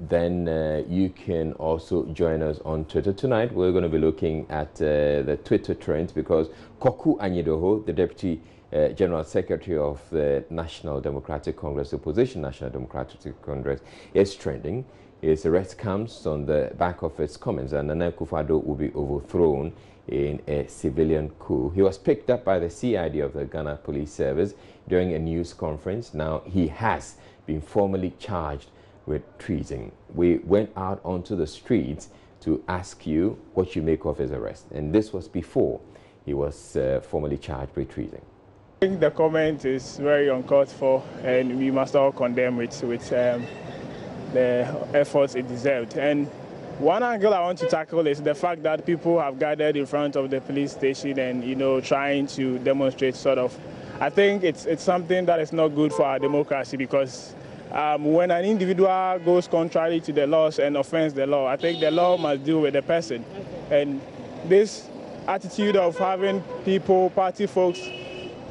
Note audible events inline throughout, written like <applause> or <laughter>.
then uh, you can also join us on Twitter. Tonight, we're going to be looking at uh, the Twitter trends because Koku Anyidoho, the Deputy uh, General Secretary of the National Democratic Congress, Opposition National Democratic Congress, is trending. His arrest comes on the back of his comments that Nana Akufo-Addo will be overthrown in a civilian coup. He was picked up by the CID of the Ghana Police Service during a news conference. Now he has been formally charged with treason. We went out onto the streets to ask you what you make of his arrest. And this was before he was uh, formally charged with treason. I think the comment is very uncalled for, and we must all condemn it with um, the efforts it deserved. And one angle I want to tackle is the fact that people have gathered in front of the police station and, you know, trying to demonstrate sort of. I think it's, it's something that is not good for our democracy because um, when an individual goes contrary to the laws and offends the law, I think the law must deal with the person. And this attitude of having people, party folks,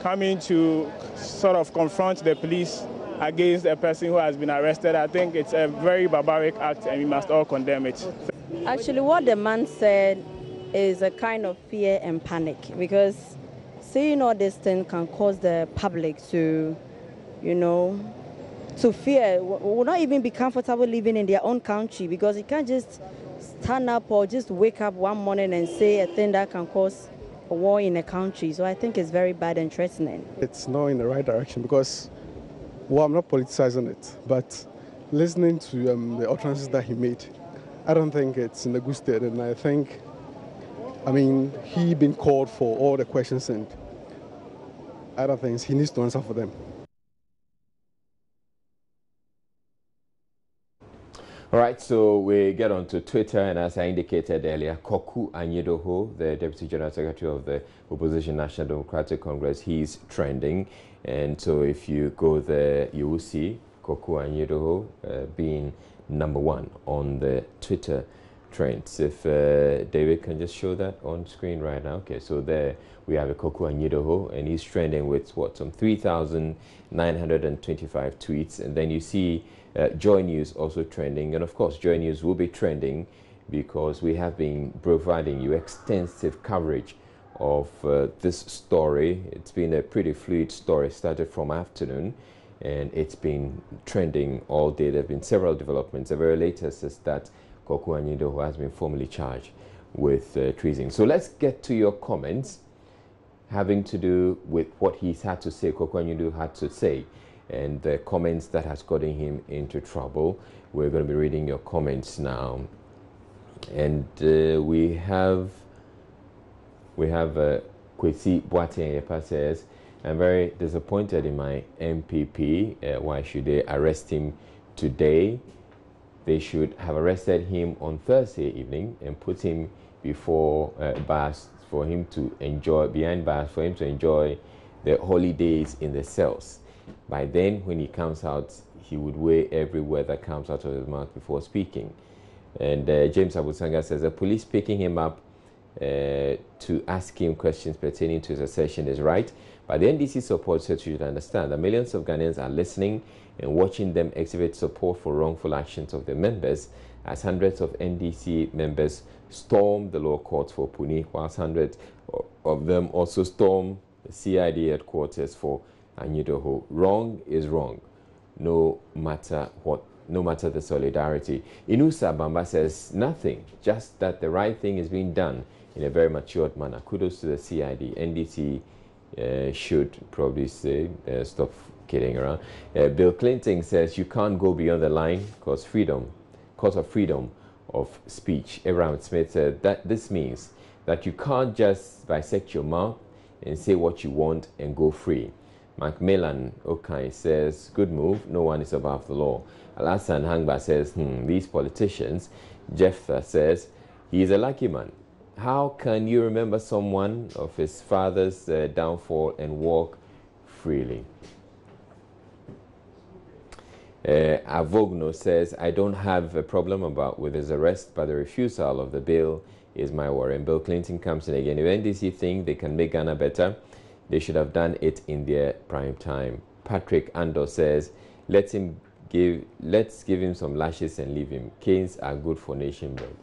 coming to sort of confront the police against a person who has been arrested, I think it's a very barbaric act and we must all condemn it. Actually, what the man said is a kind of fear and panic because seeing all this thing can cause the public to, you know, to fear, will not even be comfortable living in their own country because you can't just stand up or just wake up one morning and say a thing that can cause a war in a country. So I think it's very bad and threatening. It's not in the right direction because, well, I'm not politicizing it, but listening to um, the utterances that he made, I don't think it's in a good state. And I think, I mean, he been called for all the questions and other things. He needs to answer for them. All right, so we get on to Twitter, and as I indicated earlier, Kwaku Anyidoho, the Deputy General Secretary of the Opposition National Democratic Congress, he's trending. And so if you go there, you will see Kwaku Anyidoho uh, being number one on the Twitter trends. If uh, David can just show that on screen right now. Okay, so there we have a Kwaku Anyidoho, and he's trending with what, some 3,925 tweets. And then you see uh, Joy News also trending. And of course, Joy News will be trending because we have been providing you extensive coverage of uh, this story. It's been a pretty fluid story, started from afternoon and it's been trending all day. There have been several developments. The very latest is that Kwaku Anyidoho has been formally charged with uh, treason. So let's get to your comments having to do with what he's had to say, Kwaku Anyidoho had to say and the comments that has gotten him into trouble. We're going to be reading your comments now. And uh, we have we have uh, Kwesi Boateng says, I'm very disappointed in my NPP. Uh, why should they arrest him today? They should have arrested him on Thursday evening and put him before uh, bars for him to enjoy, behind bars for him to enjoy the holidays in the cells. By then, when he comes out, he would weigh every word that comes out of his mouth before speaking. And uh, James Abusanga says the police picking him up uh, to ask him questions pertaining to his assertion is right. But the NDC support said you should understand that millions of Ghanaians are listening and watching them exhibit support for wrongful actions of their members as hundreds of NDC members storm the law courts for Opuni, whilst hundreds of them also storm the CID headquarters for Anyidoho. Wrong is wrong, no matter what, no matter the solidarity. Inusa Bamba says nothing, just that the right thing is being done in a very matured manner. Kudos to the CID. NDC uh, should probably say, uh, stop kidding around. Uh, Bill Clinton says you can't go beyond the line because freedom, cause of freedom of speech. Abraham Smith said that this means that you can't just bisect your mouth and say what you want and go free. Macmillan Okai says, good move, no one is above the law. Alassan Hangba says, hmm, these politicians. Jeff says, he is a lucky man. How can you remember someone of his father's uh, downfall and walk freely? Uh, Avogno says, I don't have a problem about with his arrest, but the refusal of the bill is my worry. And Bill Clinton comes in again. If NDC think they can make Ghana better, they should have done it in their prime time. Patrick Ando says, let him Give, let's give him some lashes and leave him. Canes are good for nation building.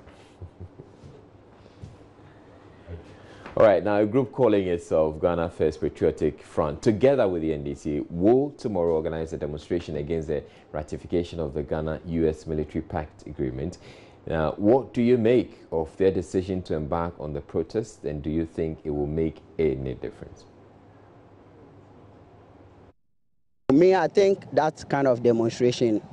All right, now a group calling itself Ghana First Patriotic Front, together with the NDC, will tomorrow organize a demonstration against the ratification of the Ghana-U.S. Military Pact Agreement. Now, what do you make of their decision to embark on the protest, and do you think it will make any difference? For Me, I think that kind of demonstration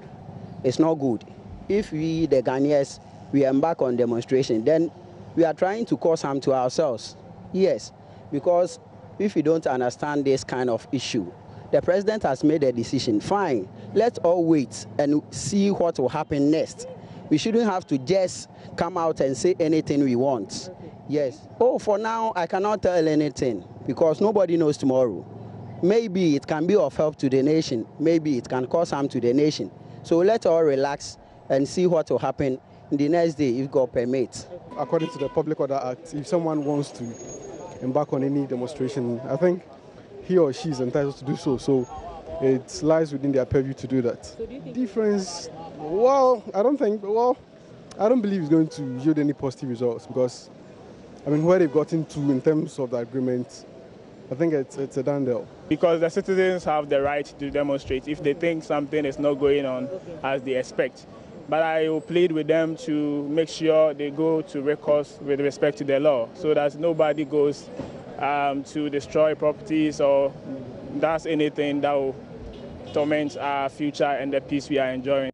is not good. If we, the Ghanaians, we embark on demonstration, then we are trying to cause harm to ourselves. Yes, because if we don't understand this kind of issue, the president has made a decision. Fine, let's all wait and see what will happen next. We shouldn't have to just come out and say anything we want. Yes. Oh, for now, I cannot tell anything because nobody knows tomorrow. Maybe it can be of help to the nation. Maybe it can cause harm to the nation. So let's all relax and see what will happen the next day if God permits. According to the Public Order Act, if someone wants to embark on any demonstration, I think he or she is entitled to do so. So it lies within their purview to do that. So do Difference, well, I don't think, well, I don't believe it's going to yield any positive results because, I mean, where they've gotten to in terms of the agreement, I think it's, it's a done deal. Because the citizens have the right to demonstrate if they think something is not going on as they expect. But I will plead with them to make sure they go to recourse with respect to the law so that nobody goes um, to destroy properties or does anything that will torment our future and the peace we are enjoying.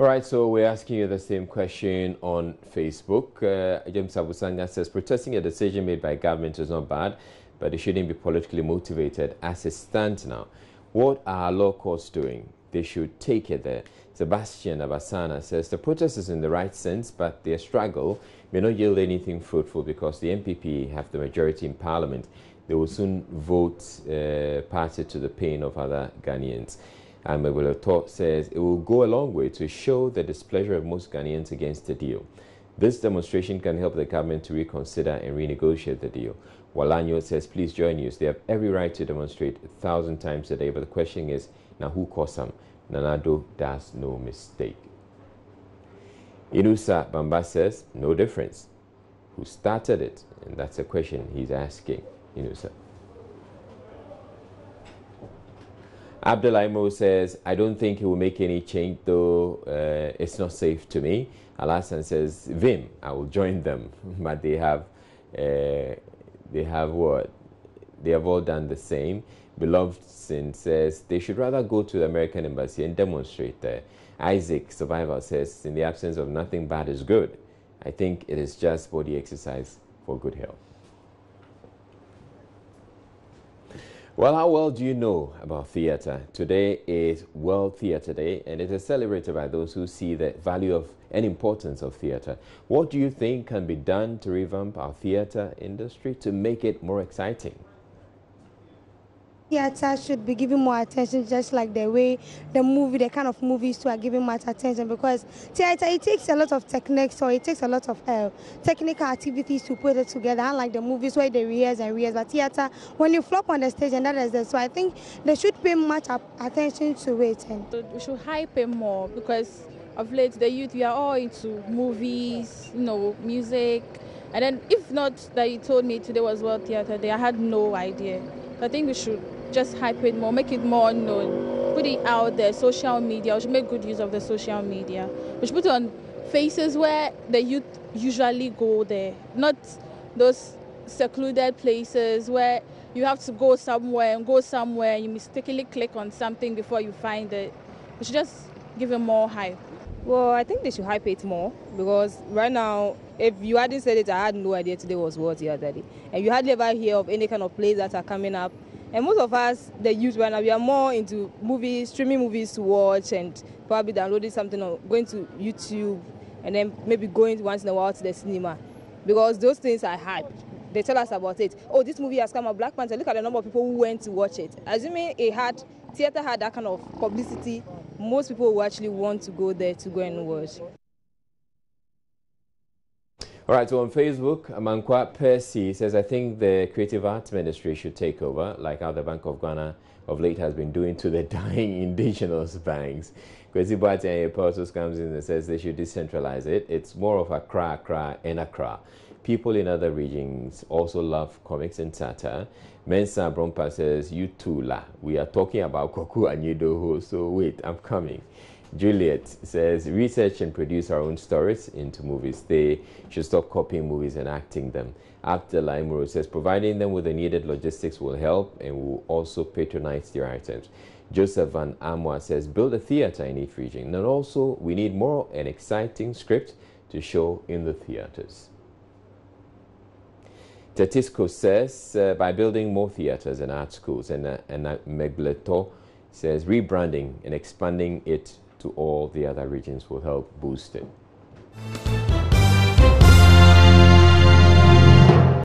All right, so we're asking you the same question on Facebook. Uh, James Abusanga says protesting a decision made by government is not bad, but it shouldn't be politically motivated as it stands now. What are law courts doing? They should take it there. Sebastian Abasana says the protest is in the right sense, but their struggle may not yield anything fruitful because the NPP have the majority in parliament. They will soon vote uh, party to the pain of other Ghanaians. And Meweleto says it will go a long way to show the displeasure of most Ghanaians against the deal. This demonstration can help the government to reconsider and renegotiate the deal. Walanyo says, please join us. They have every right to demonstrate a thousand times a day, but the question is, now who caused them? Nana Addo does no mistake. Inusa Bamba says, no difference. Who started it? And that's a question he's asking, Inusa. Abdulaimo says, I don't think he will make any change, though uh, it's not safe to me. Alasan says, Vim, I will join them, <laughs> but they have, uh, they have what? They have all done the same. Beloved Sin says, they should rather go to the American Embassy and demonstrate there. Isaac Survival says, in the absence of nothing bad is good. I think it is just body exercise for good health. Well, how well do you know about theatre? Today is World Theatre Day and it is celebrated by those who see the value of and importance of theatre. What do you think can be done to revamp our theatre industry to make it more exciting? Theater should be given more attention just like the way the movie the kind of movies too are giving much attention because theater it takes a lot of techniques or it takes a lot of uh, technical activities to put it together unlike the movies where they rehearse and rehearse but theater when you flop on the stage and that is it. so i think they should pay much attention to it and we should hype it more because of late the youth we are all into movies you know music and then if not that you told me today was world theater day i had no idea i think we should just hype it more, make it more known, put it out there, social media. We should make good use of the social media. We should put it on faces where the youth usually go there, not those secluded places where you have to go somewhere and go somewhere and you mistakenly click on something before you find it. We should just give it more hype. Well, I think they should hype it more because right now, if you hadn't said it, I had no idea today was what the other day. And you hardly ever hear of any kind of plays that are coming up and most of us, the youth right now, we are more into movies, streaming movies to watch and probably downloading something or going to YouTube and then maybe going once in a while to the cinema. Because those things are hard. They tell us about it. Oh, this movie has come out, Black Panther. Look at the number of people who went to watch it. Assuming it had, theater had that kind of publicity, most people will actually want to go there to go and watch. All right, so on Facebook, Amankwa Percy says, I think the Creative Arts Ministry should take over, like how the Bank of Ghana of late has been doing to the <laughs> dying indigenous banks. Kwesi Boateng Apostle comes in and says they should decentralize it. It's more of Accra, Accra, and Accra. People in other regions also love comics and satire. Mensa Brompa says, you too, la. We are talking about Koku Anyidoho, so wait, I'm coming. Juliet says, research and produce our own stories into movies. They should stop copying movies and acting them. Abdullah Imro says, providing them with the needed logistics will help and will also patronize their items. Joseph Van Amwa says, build a theater in each region. And also, we need more an exciting script to show in the theaters. Tatisco says, uh, by building more theaters and art schools, and, uh, and uh, Megleto says, rebranding and expanding it to all the other regions will help boost it.